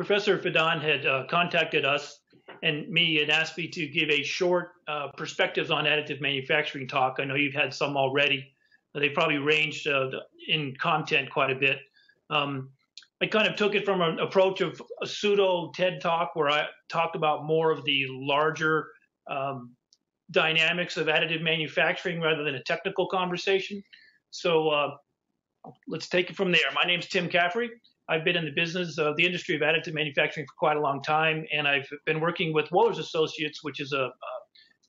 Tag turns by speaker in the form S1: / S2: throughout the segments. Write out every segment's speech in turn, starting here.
S1: Professor Fidan had uh, contacted us and me and asked me to give a short uh, perspectives on additive manufacturing talk. I know you've had some already. They probably ranged uh, in content quite a bit. Um, I kind of took it from an approach of a pseudo TED talk where I talked about more of the larger um, dynamics of additive manufacturing rather than a technical conversation. So uh, let's take it from there. My name is Tim Caffrey. I've been in the business of the industry of additive manufacturing for quite a long time, and I've been working with Wohlers Associates, which is a, a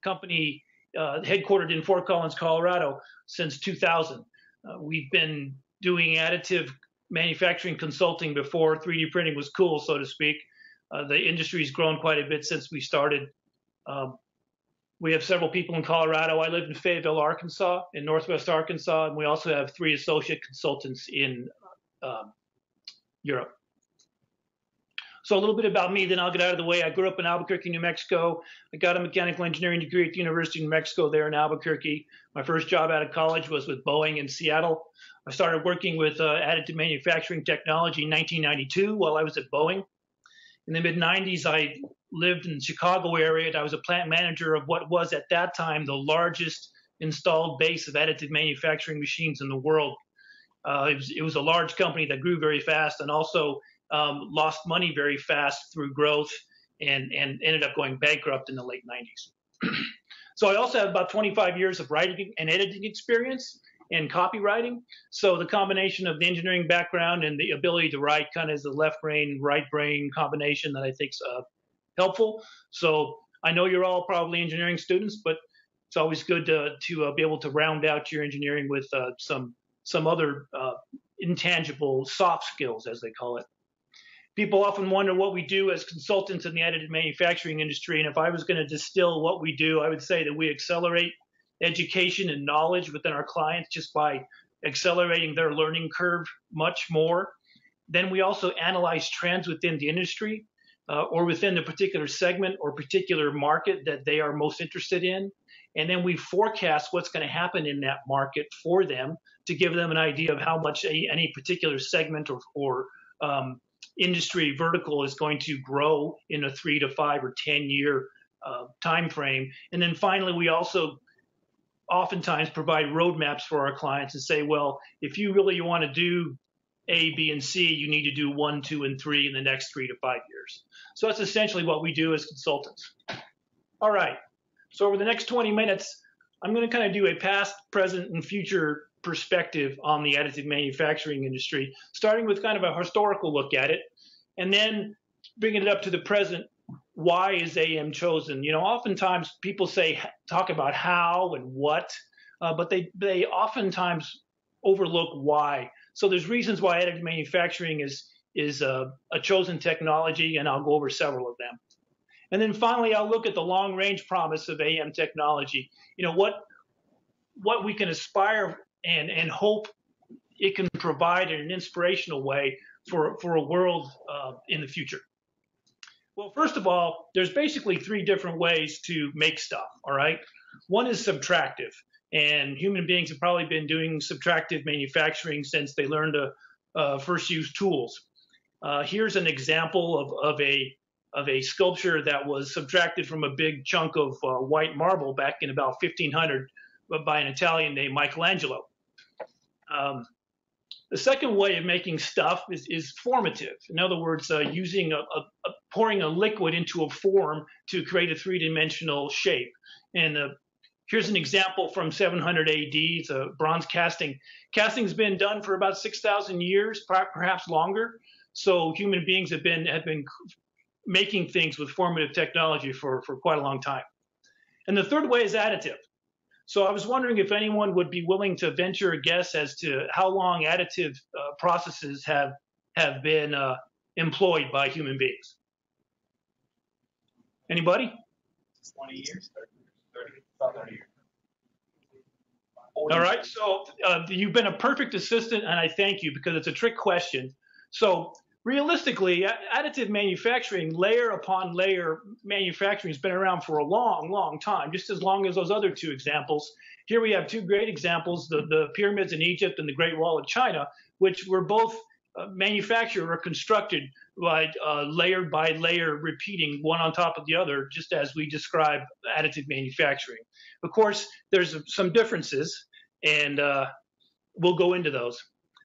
S1: company uh, headquartered in Fort Collins, Colorado, since 2000. Uh, we've been doing additive manufacturing consulting before 3D printing was cool, so to speak. Uh, the industry's grown quite a bit since we started. Um, we have several people in Colorado. I live in Fayetteville, Arkansas, in Northwest Arkansas, and we also have three associate consultants in uh, Europe. So a little bit about me, then I'll get out of the way. I grew up in Albuquerque, New Mexico. I got a mechanical engineering degree at the University of New Mexico there in Albuquerque. My first job out of college was with Boeing in Seattle. I started working with uh, additive manufacturing technology in 1992 while I was at Boeing. In the mid 90s, I lived in the Chicago area and I was a plant manager of what was at that time the largest installed base of additive manufacturing machines in the world. Uh, it, was, it, was, a large company that grew very fast and also um, lost money very fast through growth and, and ended up going bankrupt in the late 90s. so I also have about 25 years of writing and editing experience and copywriting. So the combination of the engineering background and the ability to write kind of is the left brain, right brain combination that I think is uh, helpful. So I know you're all probably engineering students, but it's always good to, to uh, be able to round out your engineering with uh, some some other uh, intangible soft skills, as they call it. People often wonder what we do as consultants in the additive manufacturing industry. And if I was going to distill what we do, I would say that we accelerate education and knowledge within our clients just by accelerating their learning curve much more. Then we also analyze trends within the industry uh, or within the particular segment or particular market that they are most interested in. And then we forecast what's going to happen in that market for them to give them an idea of how much a, any particular segment or, or um, industry vertical is going to grow in a three to five or 10 year uh, time frame. And then finally, we also oftentimes provide roadmaps for our clients and say, well, if you really want to do A, B, and C, you need to do one, two, and three in the next three to five years. So that's essentially what we do as consultants. All right. So over the next 20 minutes, I'm going to kind of do a past, present, and future perspective on the additive manufacturing industry, starting with kind of a historical look at it, and then bringing it up to the present. Why is AM chosen? You know, oftentimes people say talk about how and what, uh, but they they oftentimes overlook why. So there's reasons why additive manufacturing is is a, a chosen technology, and I'll go over several of them. And then finally, I'll look at the long range promise of AM technology. You know, what what we can aspire and and hope it can provide in an inspirational way for for a world uh, in the future. Well, first of all, there's basically three different ways to make stuff. All right, one is subtractive, and human beings have probably been doing subtractive manufacturing since they learned to uh, first use tools. Uh, here's an example of, of a of a sculpture that was subtracted from a big chunk of uh, white marble back in about 1500 by an Italian named Michelangelo. Um, the second way of making stuff is, is formative. In other words, uh, using a, a, a, pouring a liquid into a form to create a three-dimensional shape. And uh, here's an example from 700 AD. It's a bronze casting. Casting's been done for about 6,000 years, perhaps longer. So human beings have been have been making things with formative technology for, for quite a long time. And the third way is additive. So I was wondering if anyone would be willing to venture a guess as to how long additive uh, processes have have been uh, employed by human beings. Anybody?
S2: 20 years, 30, 30, 30 years.
S1: All right, so uh, you've been a perfect assistant, and I thank you because it's a trick question. So realistically, additive manufacturing, layer upon layer manufacturing, has been around for a long, long time, just as long as those other two examples. Here we have two great examples the, the pyramids in Egypt and the Great Wall of China, which were both uh, manufactured or constructed by uh, layer by layer, repeating one on top of the other, just as we describe additive manufacturing. Of course, there's some differences, and uh, we'll go into those.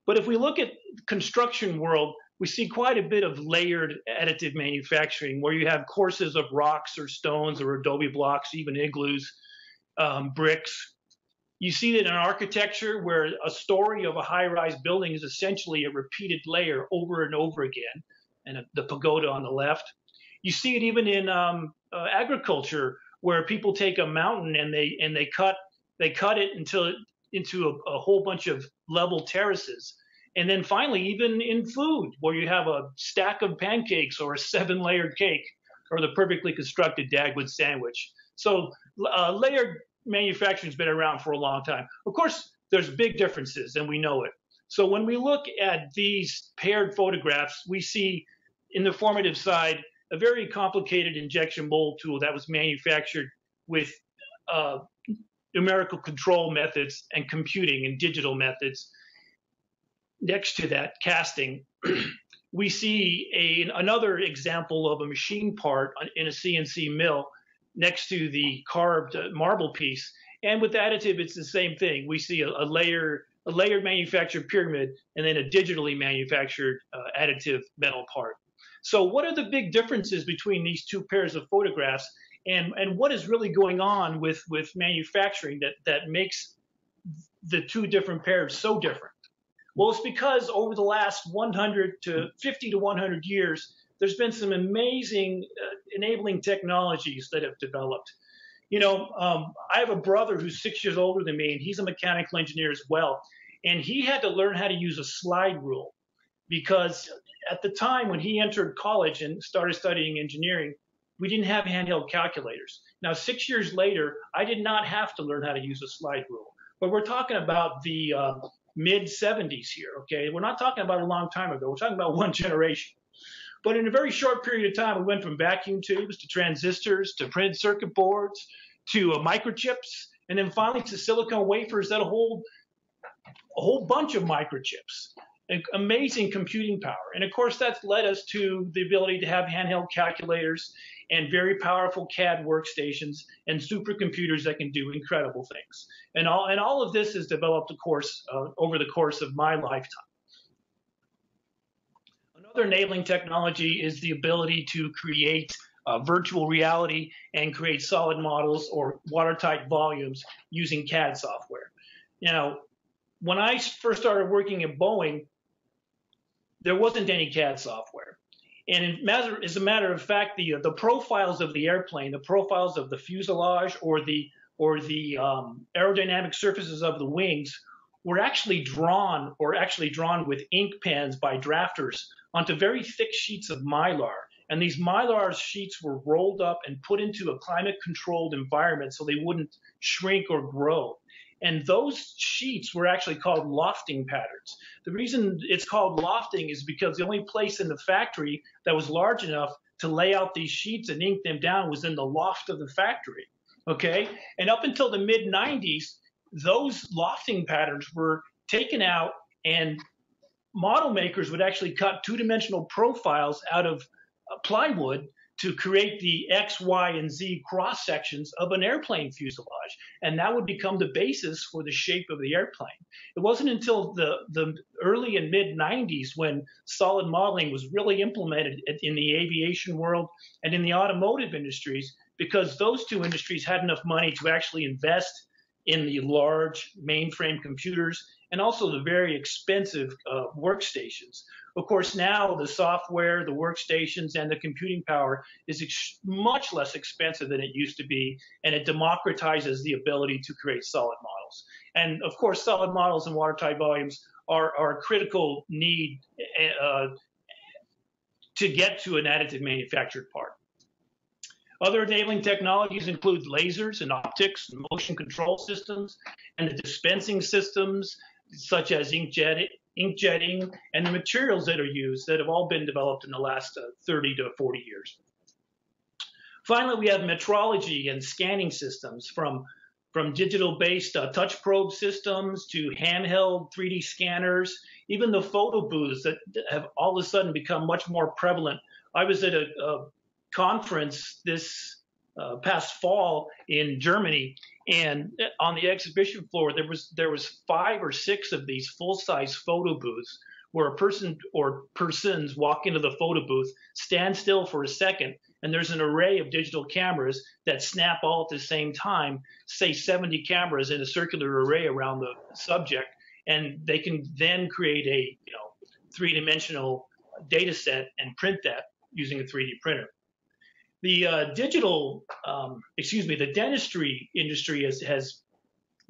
S1: But if we look at construction world, we see quite a bit of layered additive manufacturing where you have courses of rocks or stones or adobe blocks, even igloos, um, bricks. You see that in architecture where a story of a high-rise building is essentially a repeated layer over and over again, and a, the pagoda on the left. You see it even in um, uh, agriculture where people take a mountain and they and they cut they cut it until into a, a whole bunch of level terraces and then finally, even in food, where you have a stack of pancakes or a seven layered cake or the perfectly constructed Dagwood sandwich. So uh, layered manufacturing has been around for a long time. Of course, there's big differences, and we know it. So when we look at these paired photographs, we see in the formative side a very complicated injection mold tool that was manufactured with uh, numerical control methods and computing and digital methods next to that casting, we see a, another example of a machine part in a CNC mill next to the carved marble piece. And with additive, it's the same thing. We see a, a layer, a layered manufactured pyramid, and then a digitally manufactured uh, additive metal part. So, what are the big differences between these two pairs of photographs, and and what is really going on with with manufacturing that that makes the two different pairs so different? Well, it's because over the last 100 to 50 to 100 years, there's been some amazing uh, enabling technologies that have developed. You know, um, I have a brother who's six years older than me, and he's a mechanical engineer as well. And he had to learn how to use a slide rule because at the time when he entered college and started studying engineering, we didn't have handheld calculators. Now, six years later, I did not have to learn how to use a slide rule. But we're talking about the uh, mid 70s here. Okay, we're not talking about a long time ago. We're talking about one generation. But in a very short period of time, we went from vacuum tubes to transistors to printed circuit boards to uh, microchips, and then finally to silicon wafers that hold a whole bunch of microchips. Amazing computing power. And of course, that's led us to the ability to have handheld calculators and very powerful CAD workstations and supercomputers that can do incredible things. And all, and all of this is developed, of course, uh, over the course of my lifetime. Another enabling technology is the ability to create uh, virtual reality and create solid models or watertight volumes using CAD software. Now, when I first started working at Boeing, there wasn't any CAD software. And as a matter of fact, the the profiles of the airplane, the profiles of the fuselage or the or the um, aerodynamic surfaces of the wings were actually drawn or actually drawn with ink pens by drafters onto very thick sheets of mylar. And these mylar sheets were rolled up and put into a climate controlled environment so they wouldn't shrink or grow. And those sheets were actually called lofting patterns. The reason it's called lofting is because the only place in the factory that was large enough to lay out these sheets and ink them down was in the loft of the factory. Okay. And up until the mid 90s, those lofting patterns were taken out and model makers would actually cut two dimensional profiles out of uh, plywood to create the X, Y, and Z cross sections of an airplane fuselage. And that would become the basis for the shape of the airplane. It wasn't until the, the early and mid 90s when solid modeling was really implemented in the aviation world and in the automotive industries because those two industries had enough money to actually invest in the large mainframe computers and also the very expensive uh, workstations. Of course, now the software, the workstations, and the computing power is ex- much less expensive than it used to be, and it democratizes the ability to create solid models. And of course, solid models and watertight volumes are, are a critical need uh, to get to an additive manufactured part. Other enabling technologies include lasers and optics, motion control systems, and the dispensing systems such as inkjet, inkjetting, and the materials that are used that have all been developed in the last uh, 30 to 40 years. Finally, we have metrology and scanning systems from from digital-based uh, touch probe systems to handheld 3D scanners, even the photo booths that have all of a sudden become much more prevalent. I was at a, a conference this uh, past fall in Germany, and on the exhibition floor there was there was five or six of these full-size photo booths where a person or persons walk into the photo booth, stand still for a second, and there's an array of digital cameras that snap all at the same time, say 70 cameras in a circular array around the subject, and they can then create a you know three-dimensional data set and print that using a 3D printer. The uh, digital, um, excuse me, the dentistry industry has, has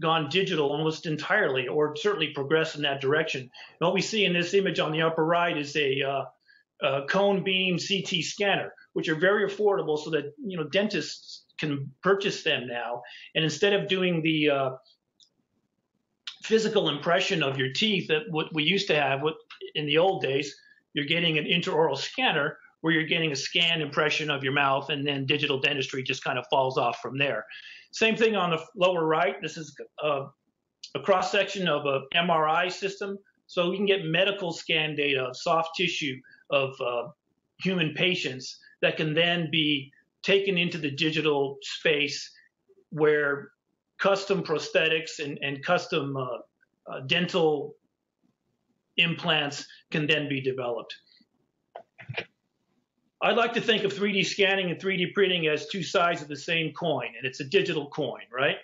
S1: gone digital almost entirely, or certainly progressed in that direction. And what we see in this image on the upper right is a, uh, a cone beam CT scanner which are very affordable so that, you know, dentists can purchase them now. And instead of doing the uh, physical impression of your teeth that what we used to have in the old days, you're getting an intraoral scanner where you're getting a scan impression of your mouth and then digital dentistry just kind of falls off from there. Same thing on the lower right. This is a, uh, a cross section of a MRI system. So we can get medical scan data of soft tissue of uh, human patients that can then be taken into the digital space where custom prosthetics and, and custom uh, uh, dental implants can then be developed. I'd like to think of 3D scanning and 3D printing as two sides of the same coin, and it's a digital coin, right?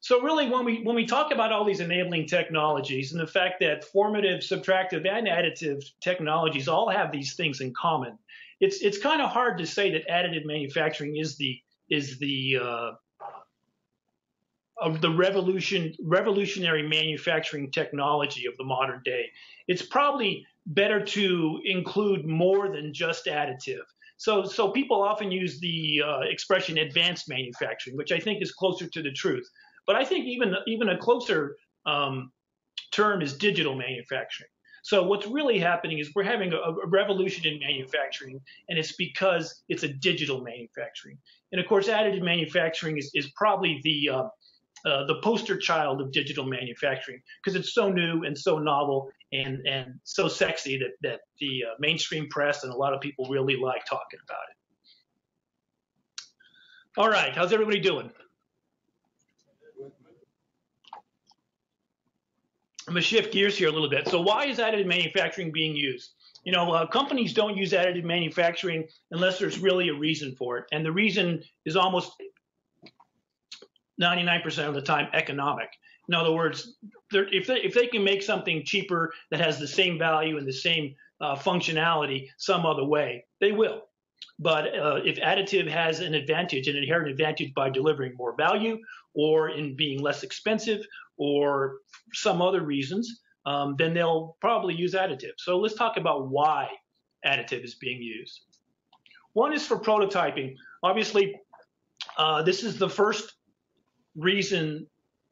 S1: So really, when we when we talk about all these enabling technologies and the fact that formative, subtractive, and additive technologies all have these things in common, it's it's kind of hard to say that additive manufacturing is the is the uh, of the revolution revolutionary manufacturing technology of the modern day. It's probably better to include more than just additive. So so people often use the uh, expression advanced manufacturing, which I think is closer to the truth. But I think even even a closer um, term is digital manufacturing. So what's really happening is we're having a, a, revolution in manufacturing, and it's because it's a digital manufacturing. And of course, additive manufacturing is, is probably the uh, uh, the poster child of digital manufacturing because it's so new and so novel and and so sexy that that the uh, mainstream press and a lot of people really like talking about it. All right, how's everybody doing? I'm to shift gears here a little bit. So why is additive manufacturing being used? You know, uh, companies don't use additive manufacturing unless there's really a reason for it. And the reason is almost 99% of the time economic. In other words, if they, if they can make something cheaper that has the same value and the same uh, functionality some other way, they will. But uh, if additive has an advantage, an inherent advantage by delivering more value or in being less expensive or some other reasons, um, then they'll probably use additive. So let's talk about why additive is being used. One is for prototyping. Obviously, uh, this is the first reason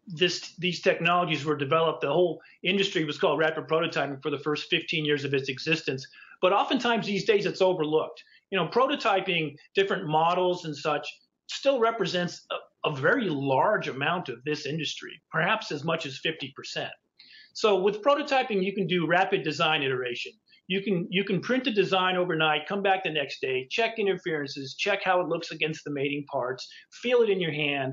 S1: this, these technologies were developed. The whole industry was called rapid prototyping for the first 15 years of its existence. But oftentimes these days it's overlooked. You know, prototyping different models and such still represents a, a very large amount of this industry, perhaps as much as 50%. So with prototyping, you can do rapid design iteration. You can you can print a design overnight, come back the next day, check interferences, check how it looks against the mating parts, feel it in your hand,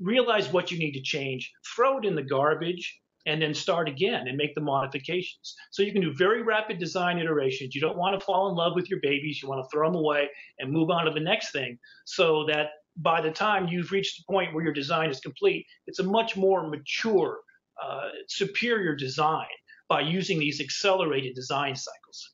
S1: realize what you need to change, throw it in the garbage, and then start again and make the modifications. So you can do very rapid design iterations. You don't want to fall in love with your babies. You want to throw them away and move on to the next thing so that by the time you've reached the point where your design is complete, it's a much more mature, uh, superior design by using these accelerated design cycles.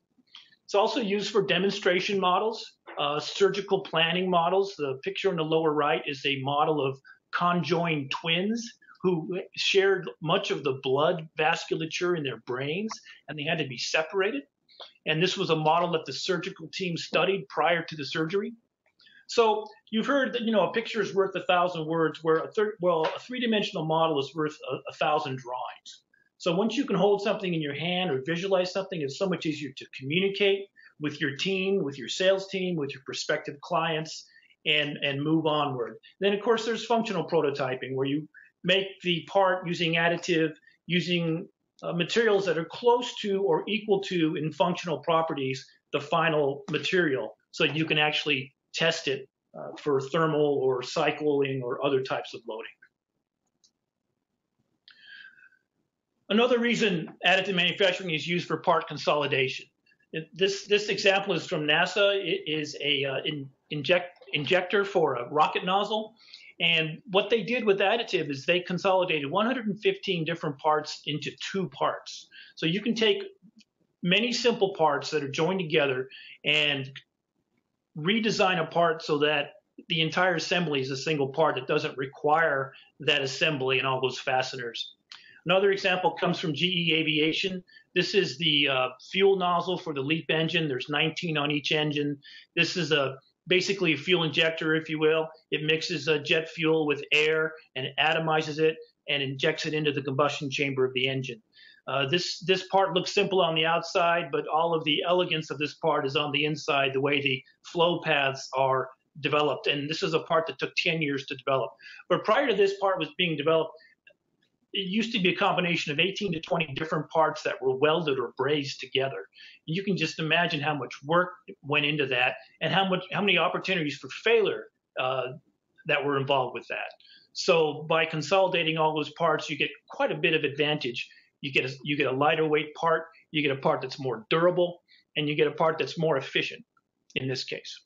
S1: It's also used for demonstration models, uh, surgical planning models. The picture on the lower right is a model of conjoined twins who shared much of the blood vasculature in their brains and they had to be separated. And this was a model that the surgical team studied prior to the surgery. So you've heard that you know a picture is worth a thousand words, where a third, well a three-dimensional model is worth a, a thousand drawings. So once you can hold something in your hand or visualize something, it's so much easier to communicate with your team, with your sales team, with your prospective clients, and, and move onward. Then, of course, there's functional prototyping where you make the part using additive, using uh, materials that are close to or equal to in functional properties the final material so you can actually test it uh, for thermal or cycling or other types of loading. Another reason additive manufacturing is used for part consolidation. This this example is from NASA. It is a uh, in, inject injector for a rocket nozzle, and what they did with additive is they consolidated 115 different parts into two parts. So you can take many simple parts that are joined together and redesign a part so that the entire assembly is a single part that doesn't require that assembly and all those fasteners. Another example comes from GE Aviation. This is the uh, fuel nozzle for the LEAP engine. There's 19 on each engine. This is a basically a fuel injector, if you will. It mixes uh, jet fuel with air and atomizes it and injects it into the combustion chamber of the engine. Uh, this this part looks simple on the outside, but all of the elegance of this part is on the inside. The way the flow paths are developed, and this is a part that took 10 years to develop. But prior to this part was being developed, it used to be a combination of 18 to 20 different parts that were welded or brazed together. You can just imagine how much work went into that and how much how many opportunities for failure uh, that were involved with that. So by consolidating all those parts, you get quite a bit of advantage. You get a, you get a lighter weight part, you get a part that's more durable, and you get a part that's more efficient in this case.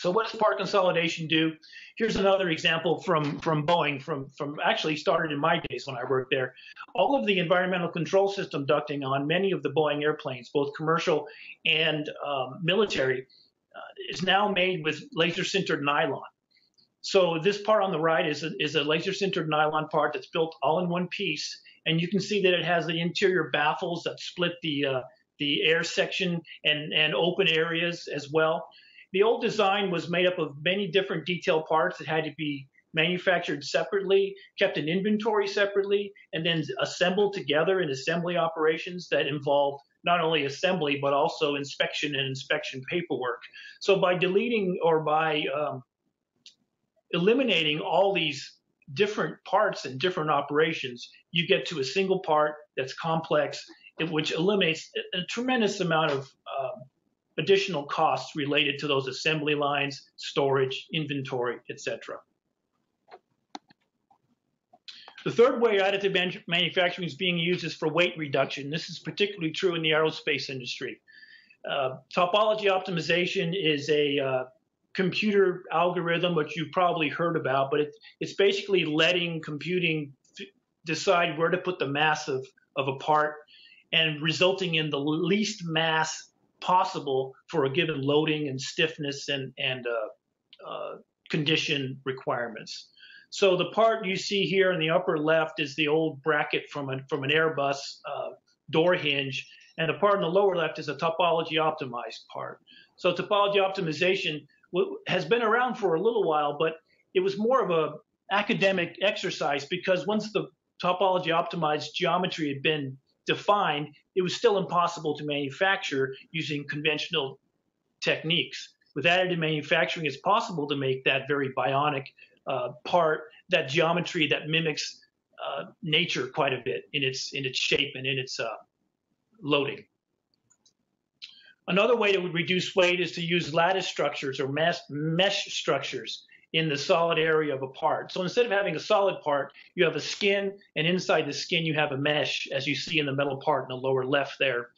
S1: So what does part consolidation do? Here's another example from, from Boeing, from, from actually started in my days when I worked there. All of the environmental control system ducting on many of the Boeing airplanes, both commercial and um, military, uh, is now made with laser sintered nylon. So this part on the right is a, is a laser sintered nylon part that's built all in one piece. And you can see that it has the interior baffles that split the, uh, the air section and, and open areas as well. The old design was made up of many different detail parts that had to be manufactured separately, kept in inventory separately, and then assembled together in assembly operations that involved not only assembly but also inspection and inspection paperwork. So by deleting or by um, eliminating all these different parts and different operations, you get to a single part that's complex, which eliminates a tremendous amount of um, additional costs related to those assembly lines, storage, inventory, etc. The third way additive manufacturing is being used is for weight reduction. This is particularly true in the aerospace industry. Uh, topology optimization is a uh, computer algorithm, which you've probably heard about, but it, it's basically letting computing decide where to put the mass of, of a part and resulting in the least mass possible for a given loading and stiffness and, and uh, uh, condition requirements. So the part you see here in the upper left is the old bracket from, a, from an Airbus uh, door hinge, and the part in the lower left is a topology optimized part. So topology optimization has been around for a little while, but it was more of a academic exercise because once the topology optimized geometry had been defined, it was still impossible to manufacture using conventional techniques. With additive manufacturing, it's possible to make that very bionic uh, part, that geometry that mimics uh, nature quite a bit in its in its shape and in its uh, loading. Another way to reduce weight is to use lattice structures or mesh, mesh structures in the solid area of a part. So instead of having a solid part, you have a skin, and inside the skin you have a mesh, as you see in the metal part in the lower left there.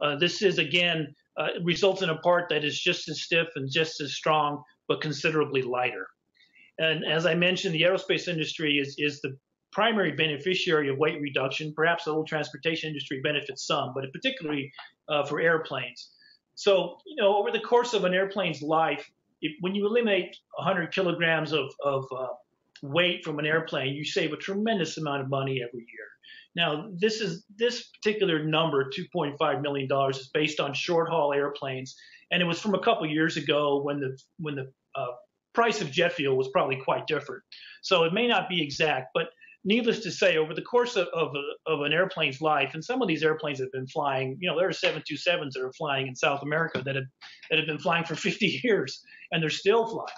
S1: Uh, this is again uh, results in a part that is just as stiff and just as strong, but considerably lighter. And as I mentioned, the aerospace industry is is the primary beneficiary of weight reduction. Perhaps the whole transportation industry benefits some, but particularly uh, for airplanes. So, you know, over the course of an airplane's life, if, when you eliminate 100 kilograms of, of uh, weight from an airplane, you save a tremendous amount of money every year. Now, this is this particular number, 2.5 million dollars, is based on short haul airplanes, and it was from a couple years ago when the when the uh, price of jet fuel was probably quite different. So it may not be exact, but needless to say, over the course of, of, of, an airplane's life, and some of these airplanes have been flying, you know, there are 727s that are flying in South America that have, that have been flying for 50 years, and they're still flying.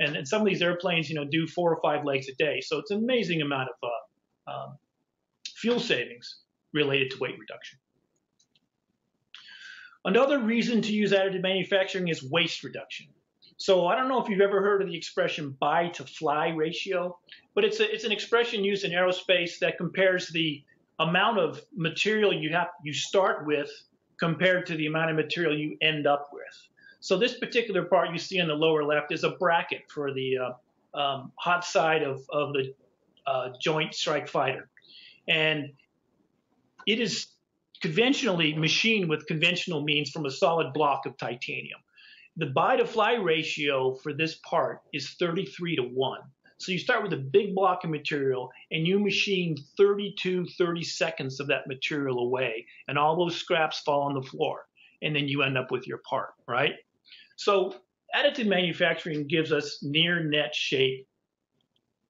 S1: And, and some of these airplanes, you know, do four or five legs a day. So it's an amazing amount of uh, um, fuel savings related to weight reduction. Another reason to use additive manufacturing is waste reduction. So I don't know if you've ever heard of the expression buy to fly ratio, but it's a, it's an expression used in aerospace that compares the amount of material you have you start with compared to the amount of material you end up with. So this particular part you see in the lower left is a bracket for the uh, um, hot side of, of the uh, Joint Strike Fighter. And it is conventionally machined with conventional means from a solid block of titanium. The buy to fly ratio for this part is 33 to 1. So you start with a big block of material and you machine 32, 30 seconds of that material away, and all those scraps fall on the floor. And then you end up with your part, right? So additive manufacturing gives us near net shape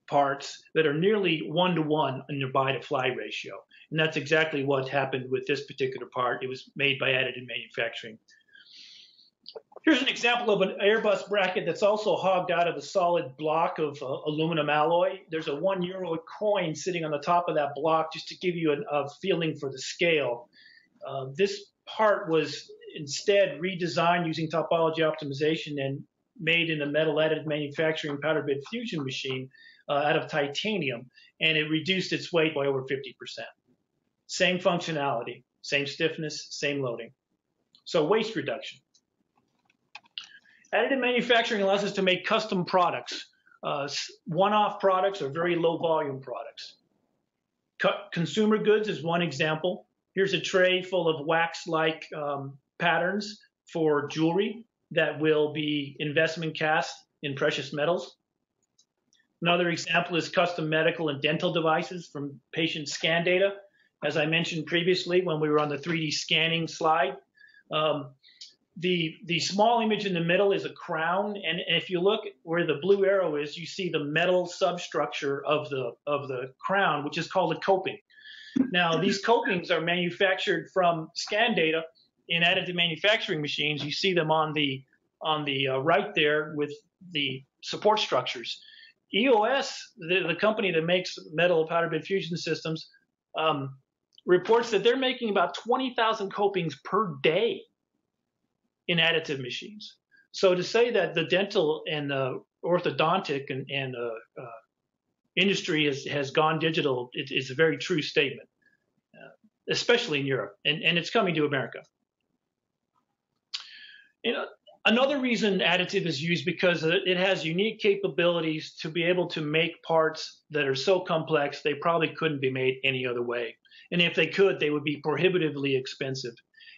S1: parts that are nearly one to one in their buy to fly ratio. And that's exactly what happened with this particular part. It was made by additive manufacturing. Here's an example of an Airbus bracket that's also hogged out of a solid block of uh, aluminum alloy. There's a one euro coin sitting on the top of that block just to give you an, a feeling for the scale. Uh, this part was instead redesigned using topology optimization and made in a metal additive manufacturing powder bed fusion machine uh, out of titanium, and it reduced its weight by over 50%. Same functionality, same stiffness, same loading. So waste reduction. Additive manufacturing allows us to make custom products, uh, one-off products or very low volume products. consumer goods is one example. Here's a tray full of wax-like um, patterns for jewelry that will be investment cast in precious metals. Another example is custom medical and dental devices from patient scan data. As I mentioned previously when we were on the 3D scanning slide, um, the the small image in the middle is a crown, and if you look where the blue arrow is, you see the metal substructure of the of the crown, which is called a coping. Now, these copings are manufactured from scan data in additive manufacturing machines. You see them on the on the uh, right there with the support structures. EOS, the, the company that makes metal powder bed fusion systems, um, reports that they're making about 20,000 copings per day in additive machines. So to say that the dental and the orthodontic and, and uh, uh, industry has, has gone digital it, is a very true statement, uh, especially in Europe, and, and it's coming to America. You know, another reason additive is used because it has unique capabilities to be able to make parts that are so complex they probably couldn't be made any other way. And if they could, they would be prohibitively expensive.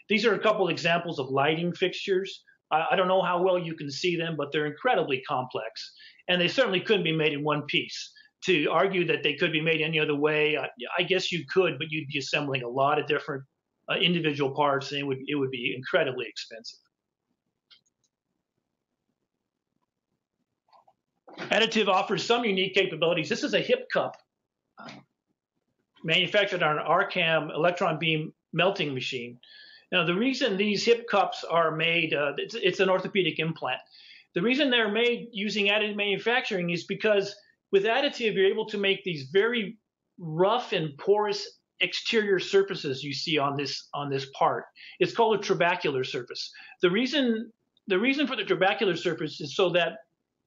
S1: These are a couple examples of lighting fixtures. I, I don't know how well you can see them, but they're incredibly complex. And they certainly couldn't be made in one piece. To argue that they could be made any other way, I, I guess you could, but you'd be assembling a lot of different uh, individual parts, and it would it would be incredibly expensive. Additive offers some unique capabilities. This is a hip cup manufactured on an Arcam electron beam melting machine. Now, the reason these hip cups are made, uh, it's, it's an orthopedic implant. The reason they're made using additive manufacturing is because with additive, you're able to make these very rough and porous exterior surfaces you see on this on this part. It's called a trabecular surface. The reason the reason for the trabecular surface is so that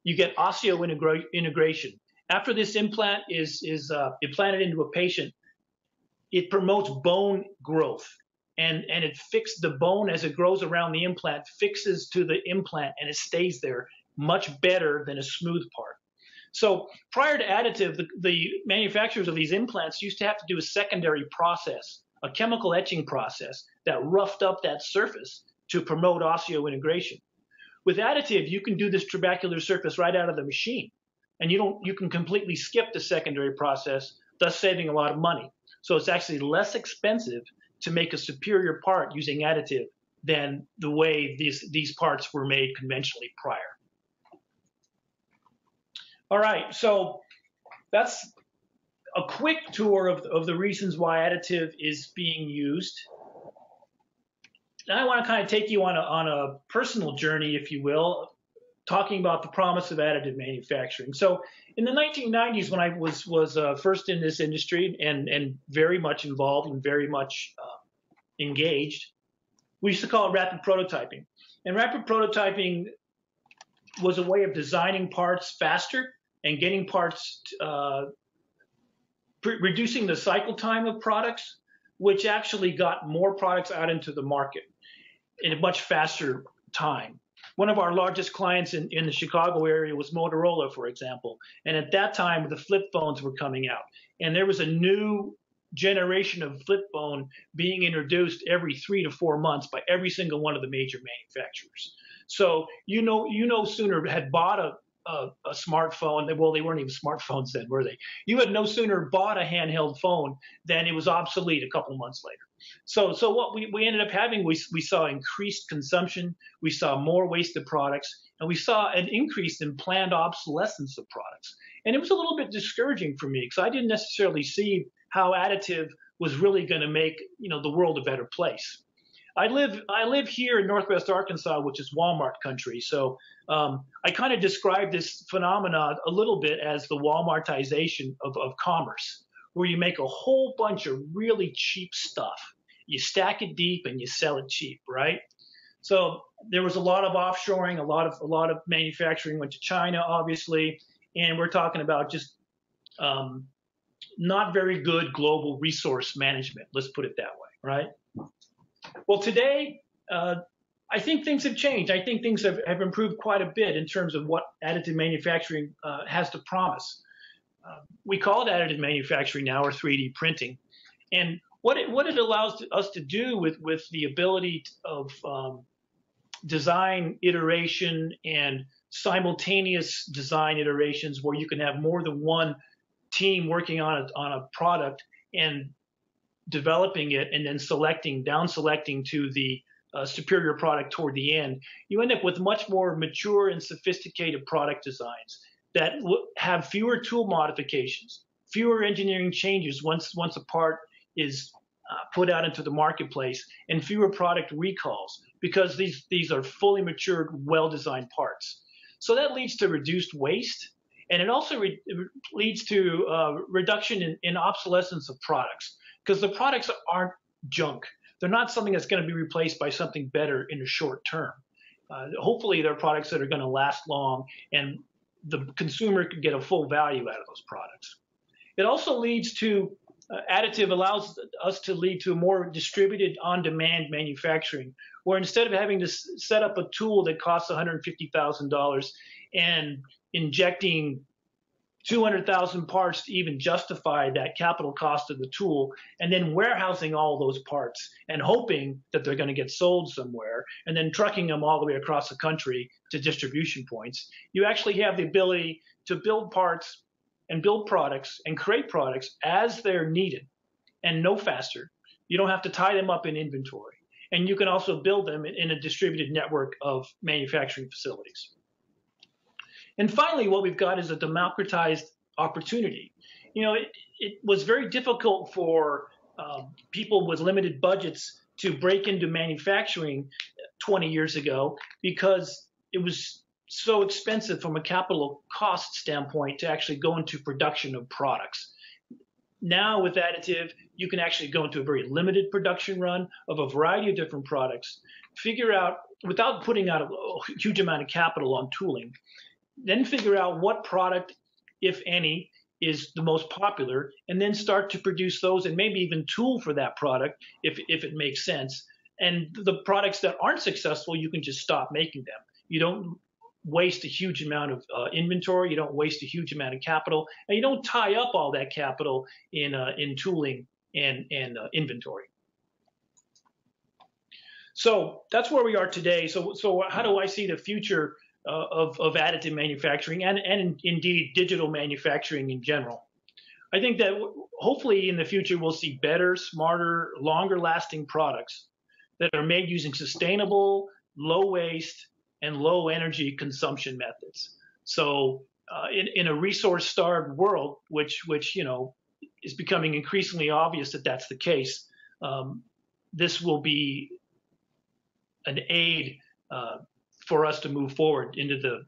S1: you get osseointegration. After this implant is is uh, implanted into a patient, it promotes bone growth and and it fixes the bone as it grows around the implant fixes to the implant and it stays there much better than a smooth part. So prior to additive the, the manufacturers of these implants used to have to do a secondary process a chemical etching process that roughed up that surface to promote osseointegration with additive you can do this trabecular surface right out of the machine and you don't you can completely skip the secondary process thus saving a lot of money. So it's actually less expensive to make a superior part using additive than the way these, these parts were made conventionally prior. All right, so that's a quick tour of, of the reasons why additive is being used. Now I want to kind of take you on a, on a personal journey, if you will. talking about the promise of additive manufacturing. So in the 1990s, when I was was uh, first in this industry and and very much involved and very much engaged, we used to call it rapid prototyping. And rapid prototyping was a way of designing parts faster and getting parts, uh, reducing the cycle time of products, which actually got more products out into the market in a much faster time. One of our largest clients in, in the Chicago area was Motorola, for example. And at that time, the flip phones were coming out. And there was a new generation of flip phone being introduced every three to four months by every single one of the major manufacturers. So you know, you no sooner had bought a, a, a, smartphone. Well, they weren't even smartphones then, were they? You had no sooner bought a handheld phone than it was obsolete a couple months later. So, so what we, we ended up having, we, we saw increased consumption, we saw more wasted products, and we saw an increase in planned obsolescence of products. And it was a little bit discouraging for me because I didn't necessarily see how additive was really going to make you know the world a better place. I live I live here in Northwest Arkansas, which is Walmart country. So um, I kind of describe this phenomenon a little bit as the Walmartization of, of commerce, where you make a whole bunch of really cheap stuff. You stack it deep and you sell it cheap, right? So there was a lot of offshoring, a lot of a lot of manufacturing went to China, obviously, and we're talking about just um, not very good global resource management. Let's put it that way, right? Well, today, uh, I think things have changed. I think things have, have improved quite a bit in terms of what additive manufacturing uh, has to promise. Uh, we call it additive manufacturing now, or 3D printing. And what it, what it allows to, us to do with, with the ability of um, design iteration and simultaneous design iterations where you can have more than one team working on a, on a product and developing it and then selecting, down selecting to the uh, superior product toward the end, you end up with much more mature and sophisticated product designs that have fewer tool modifications, fewer engineering changes once once a part is uh, put out into the marketplace, and fewer product recalls because these these are fully matured, well-designed parts. So that leads to reduced waste and it also re- leads to uh, reduction in, in obsolescence of products because the products aren't junk. They're not something that's going to be replaced by something better in the short term. Uh, hopefully, they're products that are going to last long and the consumer can get a full value out of those products. It also leads to uh, additive allows us to lead to a more distributed on-demand manufacturing, where instead of having to s- set up a tool that costs $150,000 and injecting 200,000 parts to even justify that capital cost of the tool, and then warehousing all those parts and hoping that they're going to get sold somewhere, and then trucking them all the way across the country to distribution points. You actually have the ability to build parts and build products and create products as they're needed and no faster. You don't have to tie them up in inventory. And you can also build them in a distributed network of manufacturing facilities. And finally, what we've got is a democratized opportunity. You know, it, it was very difficult for um, people with limited budgets to break into manufacturing 20 years ago because it was so expensive from a capital cost standpoint to actually go into production of products. Now with additive, you can actually go into a very limited production run of a variety of different products, figure out without putting out a huge amount of capital on tooling, then figure out what product, if any, is the most popular, and then start to produce those and maybe even tool for that product if, if it makes sense. And the products that aren't successful, you can just stop making them. You don't waste a huge amount of uh, inventory, you don't waste a huge amount of capital, and you don't tie up all that capital in uh, in tooling and and uh, inventory. So that's where we are today. So so how do I see the future uh, of, of additive manufacturing and, and indeed digital manufacturing in general. I think that hopefully in the future we'll see better, smarter, longer lasting products that are made using sustainable, low waste, and low energy consumption methods. So uh, in, in a resource starved world, which, which, you know, is becoming increasingly obvious that that's the case, um, this will be an aid uh, for us to move forward into the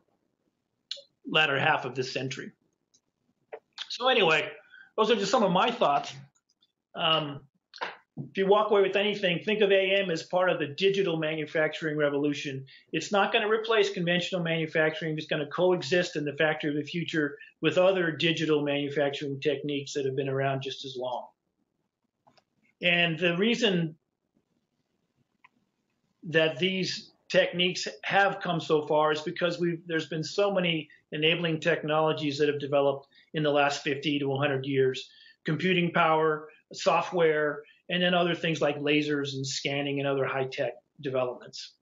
S1: latter half of this century. So anyway, those are just some of my thoughts. Um, if you walk away with anything, think of AM as part of the digital manufacturing revolution. It's not going to replace conventional manufacturing. It's going to coexist in the factory of the future with other digital manufacturing techniques that have been around just as long. And the reason that these techniques have come so far is because there's been so many enabling technologies that have developed in the last 50 to 100 years computing power software and then other things like lasers and scanning and other high-tech developments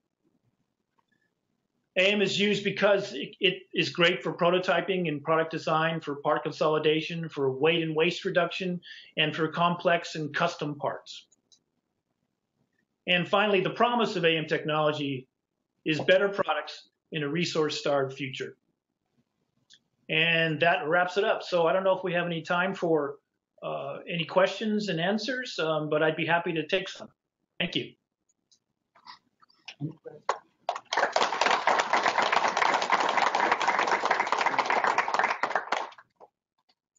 S1: AM is used because it, it is great for prototyping and product design, for part consolidation, for weight and waste reduction, and for complex and custom parts. And finally, the promise of AM technology is better products in a resource-starved future. And that wraps it up. So I don't know if we have any time for uh, any questions and answers, um, but I'd be happy to take some. Thank you.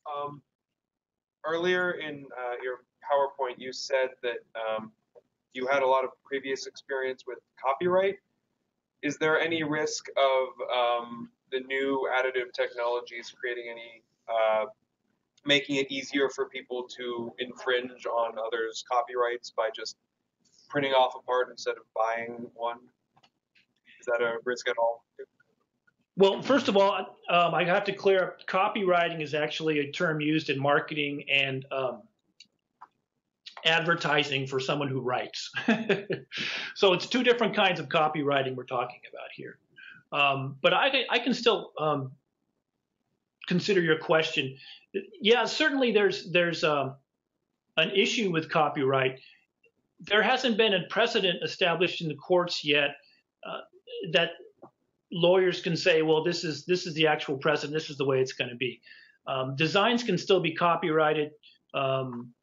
S3: Um, earlier in uh, your PowerPoint, you said that um, you had a lot of previous experience with copyright. Is there any risk of um, the new additive technologies creating any, uh, making it easier for people to infringe on others' copyrights by just printing off a part instead of buying one? Is that a risk at all?
S1: Well, first of all, um, I have to clear up copywriting is actually a term used in marketing and um, advertising for someone who writes. so it's two different kinds of copywriting we're talking about here. Um, but I, I, can still um, consider your question. Yeah, certainly there's there's um, an issue with copyright. There hasn't been a precedent established in the courts yet uh, that lawyers can say, well, this is this is the actual precedent. This is the way it's going to be. Um, designs can still be copyrighted. Um,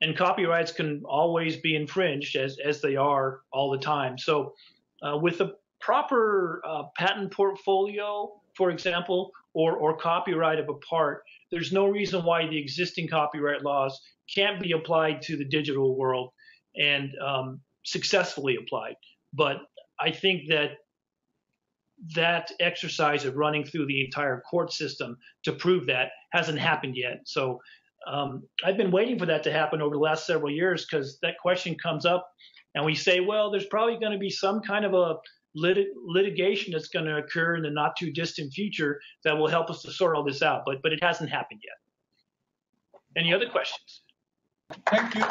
S1: and copyrights can always be infringed as, as they are all the time. So uh, with a proper uh, patent portfolio, for example, or, or copyright of a part, there's no reason why the existing copyright laws can't be applied to the digital world and um, successfully applied. But I think that that exercise of running through the entire court system to prove that hasn't happened yet. So um, I've been waiting for that to happen over the last several years because that question comes up, and we say, well, there's probably going to be some kind of a lit- litigation that's going to occur in the not too distant future that will help us to sort all this out, but but it hasn't happened yet. Any other questions?
S2: Thank you.